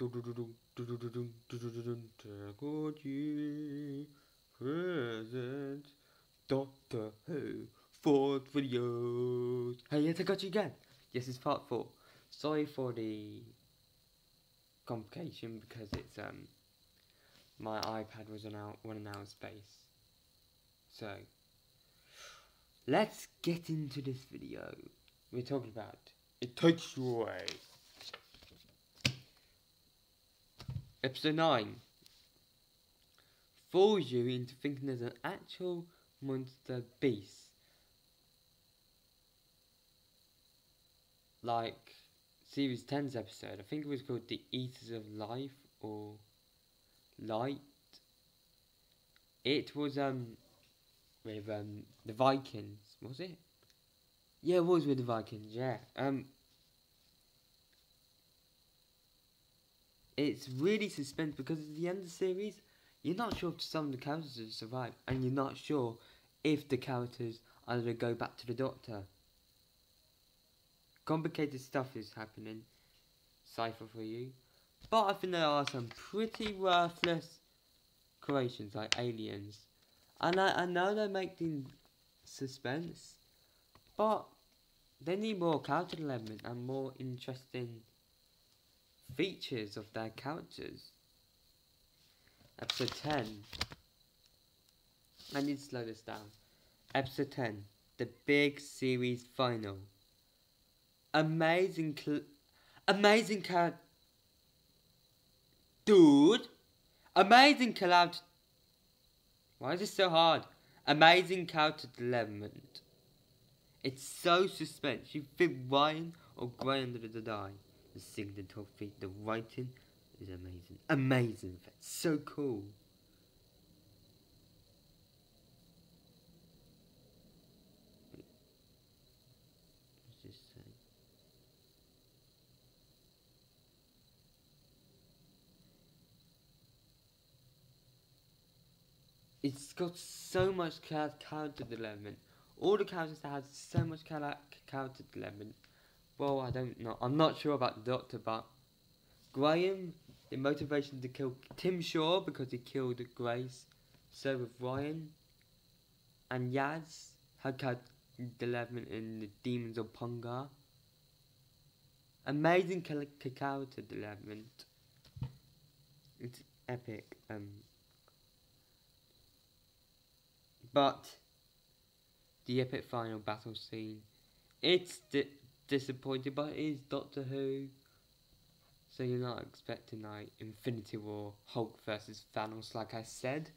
Tech Archie present Doctor Who fourth video? Hey, yes, I got you again. Yes, it's part four. Sorry for the complication because it's um my iPad was on out running out space. So let's get into this video. We're talking about it takes you away. Episode 9 fools you into thinking there's an actual monster beast. Like series 10's episode, I think it was called The Eaters of Life or Light. It was um with um the Vikings, was it? Yeah, it was with the Vikings, yeah. Um it's really suspense because at the end of the series, you're not sure if some of the characters survive, and you're not sure if the characters are going to go back to the Doctor. Complicated stuff is happening, Cypher for you, but I think there are some pretty worthless creations like aliens, and I, I know they're making suspense, but they need more character development and more interesting features of their characters. Episode 10. I need to slow this down. Episode 10. The big series final. Amazing Amazing cat Dude! Amazing character Why is this so hard? Amazing character development. It's so suspense. You think Ryan or Gray under the die the cinematography, the writing is amazing. Amazing. That's so cool. It's got so much character development. All the characters that have so much character development well, I don't know. I'm not sure about the Doctor, but Graham, the motivation to kill Tim Shaw because he killed Grace. So with Ryan and Yaz had development in the Demons of Punjab. Amazing character development. It's epic. Um, but the epic final battle scene. It's the disappointed, it is Doctor Who. So you're not expecting like Infinity War, Hulk versus Thanos, like I said.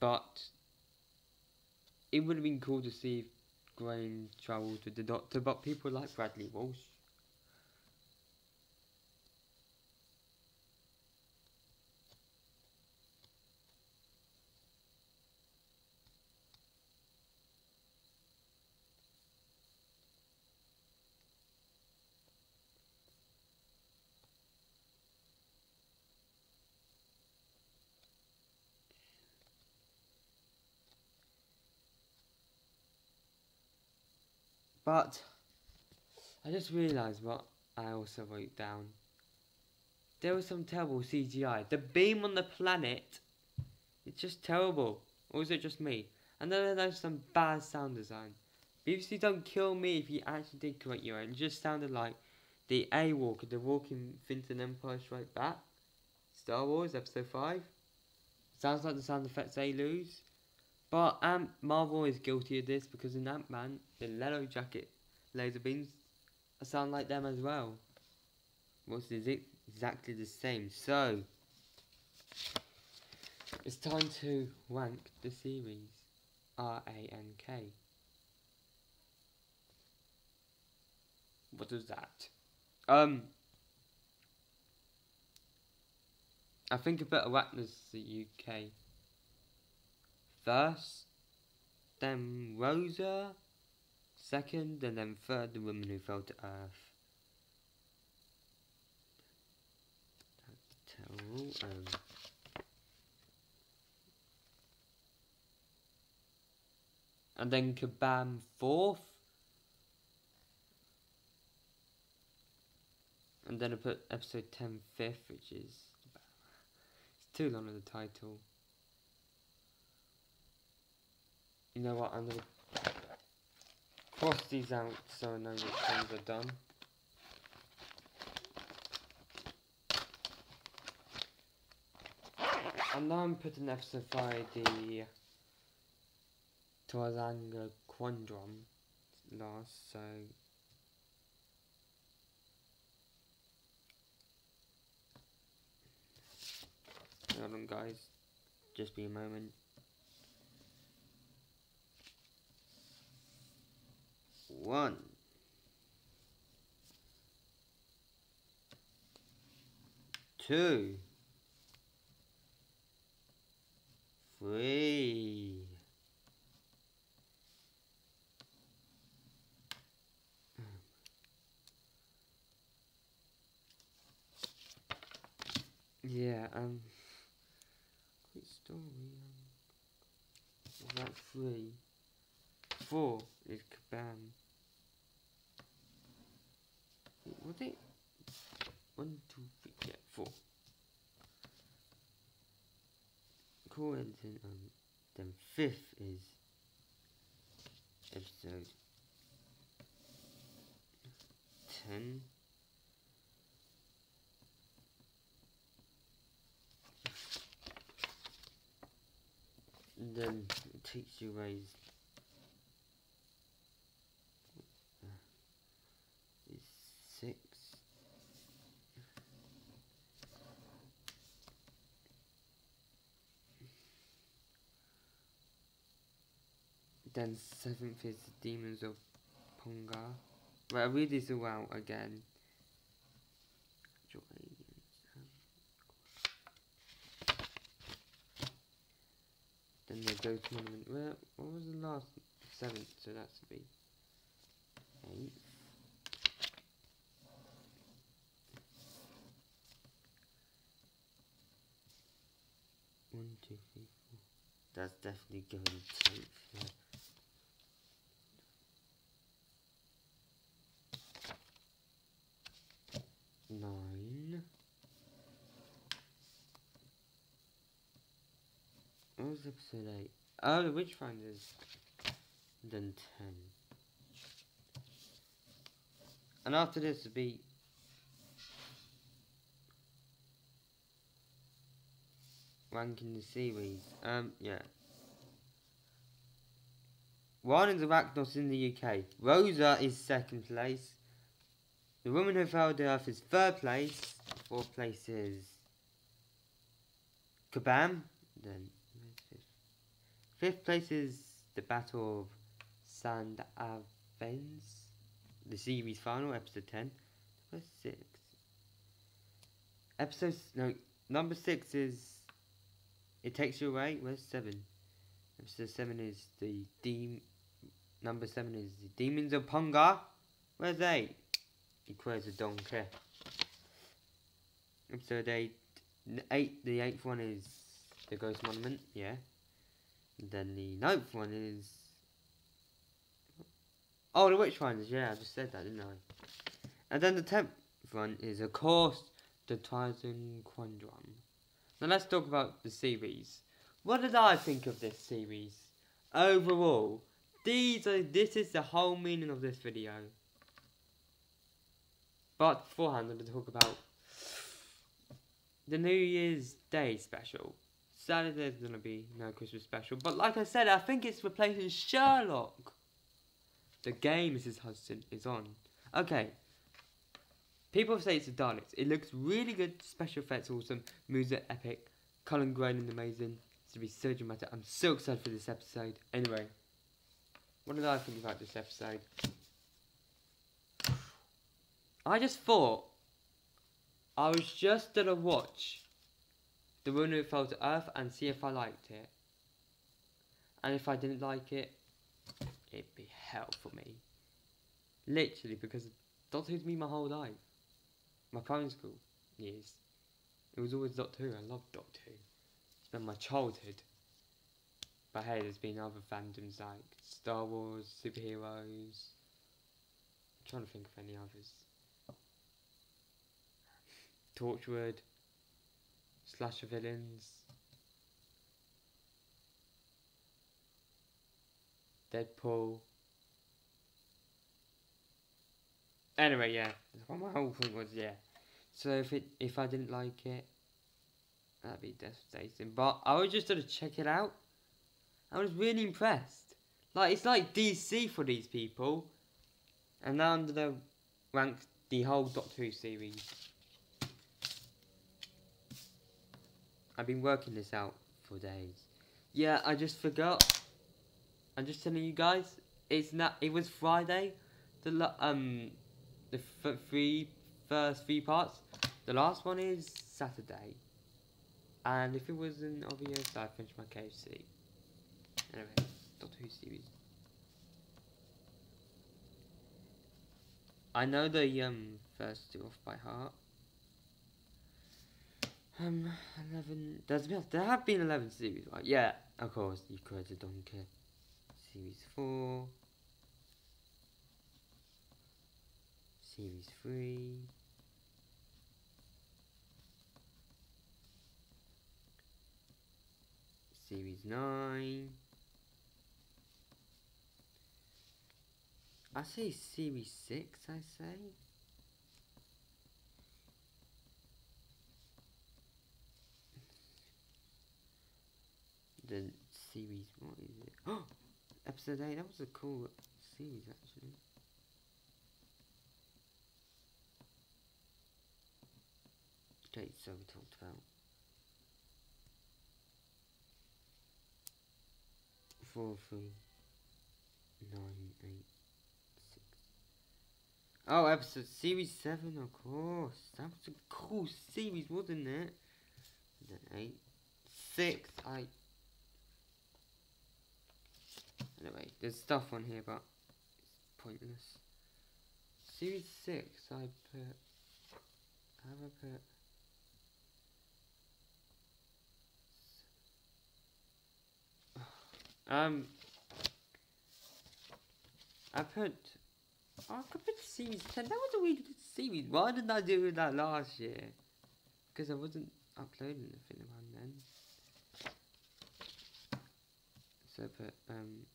But it would have been cool to see if Graham travels with the Doctor, but people like Bradley Walsh. But I just realised what I also wrote down. There was some terrible CGI. The beam on the planet, it's just terrible. Or is it just me? And then there's some bad sound design. BBC don't kill me if you actually did correct your own. It just sounded like the A-Walker, the Walking Finton Empire Strike Back. Star Wars Episode 5. Sounds like the sound effects they lose. But um, Marvel is guilty of this because in Ant-Man, the Yellow Jacket laser beams sound like them as well. What's it exactly the same? So, it's time to rank the series. R-A-N-K. What is that? Um, I think a bit of is the UK first, then Rosa, second, and then third, the woman who fell to earth. Um, and then Kerblam fourth. And then I put episode 10 fifth, which is it's too long of the title. You know what? I'm gonna cross these out so I know which ones are done. And now I'm putting episode 5, the Tsuranga Conundrum last, so Hold on guys, just be a moment. One. Two. Three. Yeah, um quick story. Um, about three. Four is Kerblam. Was it? One, two, three, yeah, four. Cool, and then, um, then fifth is episode ten. And then it takes you ways is six. Then seventh is the Demons of Punjab. Well, I'll read this all out again. Then the Ghost Monument. Where, what was the last? Seventh, so that's to be eighth. One, two, three, four. That's definitely going to eighth. Yeah. Nine. What was episode eight? Oh, the Witchfinders. Then ten. And after this be ranking the series. Um, yeah. One is Arachnids in the UK. Rosa is second place. The Woman Who Fell to Earth is third place. Fourth place is Kerblam. Then fifth? fifth place is the Battle of Sand Avens. The series final, episode ten. Where's six? Episode no number six is It Takes You Away. Where's seven? Episode seven is the Dem. Number seven is the Demons of Punjab. Where's eight? Equals a donkey. Episode eight. Eight. The eighth one is the Ghost Monument. Yeah. And then the ninth one is. Oh, the Witchfinders. Yeah, I just said that, didn't I? And then the tenth one is, of course, the Titan Quandrum. Now let's talk about the series. What did I think of this series? Overall, these are this is the whole meaning of this video. But beforehand, I'm going to talk about the New Year's Day special. Sadly, there's going to be no Christmas special. But like I said, I think it's replacing Sherlock. The game, Mrs. Hudson, is on. Okay. People say it's a Daleks. It looks really good. Special effects awesome. Music epic. Colour Grading amazing. It's going to be so dramatic. I'm so excited for this episode. Anyway, what did I think about this episode? I just thought I was just gonna watch The Woman Who Fell to Earth and see if I liked it. And if I didn't like it, it'd be hell for me. Literally, because Doctor Who's me my whole life. My primary school years. It was always Doctor Who. I loved Doctor Who. It's been my childhood. But hey, there's been other fandoms like Star Wars, superheroes. I'm trying to think of any others. Torchwood, Slasher Villains, Deadpool. Anyway, yeah, my whole thing was, yeah. So if it if I didn't like it, that'd be devastating. But I was just gonna check it out. I was really impressed. Like it's like DC for these people, and now I'm gonna rank the whole Doctor Who series. I've been working this out for days. Yeah, I just forgot. I'm just telling you guys. It's not. It was Friday. The um, the three first three parts. The last one is Saturday. And if it wasn't obvious, I finished my KFC. Anyway, Doctor Who series. I know the um first two off by heart. Um, eleven. There's been there have been eleven series, right? Yeah, of course. You created Donkey. Series four. Series three. Series 9. I say Series 6, I say. The series, what is it? Oh! Episode 8, that was a cool series actually. Okay, so we talked about four, three, nine, eight, six. Oh, episode series seven, of course. That was a cool series, wasn't it? Then eight, six. I. Anyway, there's stuff on here, but it's pointless. Series six, I put. Have I put? Um, I put. Oh, I could put series 10. That was a good series. Why didn't I do that last year? Because I wasn't uploading the film around then. So I put. Um,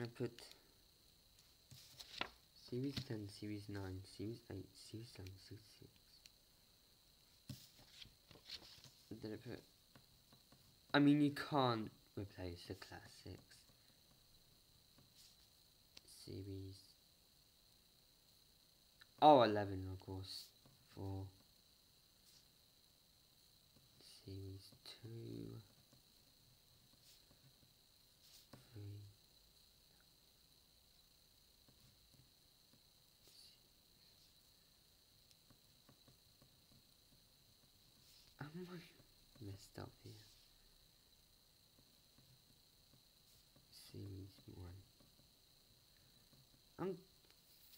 I put Series 10, Series 9, Series 8, Series 7, Series 6. And then I put... I mean, you can't replace the classics. Series... Oh, 11, of course. 4. Series 2. am I messed up here? Series 1. I'm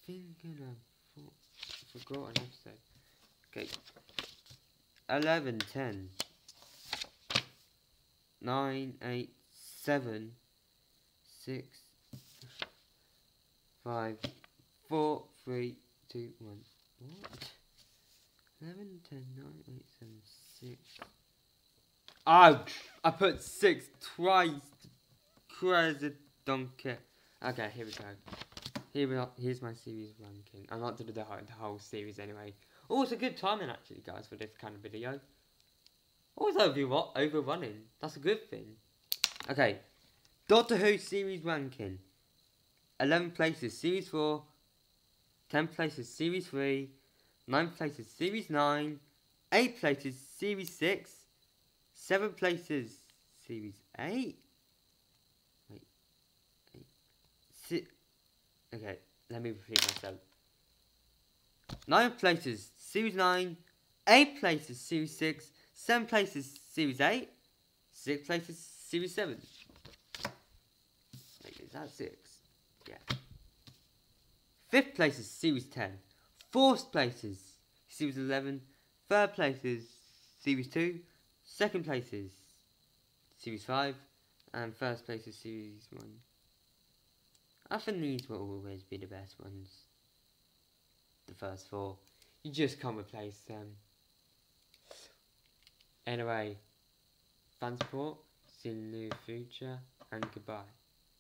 thinking I forgot an episode. Okay. 11, 10, 9, 8, 7, 6, 5, 4, 3, 2, 1. What? 11, 10, 9, 8, 7, 6. Oh, I put 6 twice. Crazy donkey. Okay, here we go. Here we are. Here's my series ranking. I'm not doing the whole, the whole series anyway. Oh, it's a good timing actually, guys, for this kind of video. Oh, Always over overrunning. That's a good thing. Okay. Doctor Who series ranking. 11 places, series 4. 10 places, series 3. 9 places, Series 9, 8 places, Series 6, 7 places, Series 8. Wait, 8, 6. Okay, let me repeat myself. 9 places, Series 9, 8 places, Series 6, 7 places, Series 8, 6 places, Series 7. Wait, is that 6? Yeah. 5th place is Series 10. Fourth places, Series 11. Third places, Series 2. Second places, Series 5. And first places, Series 1. I think these will always be the best ones. The first four. You just can't replace them. Anyway, fans support, see you in the future, and goodbye.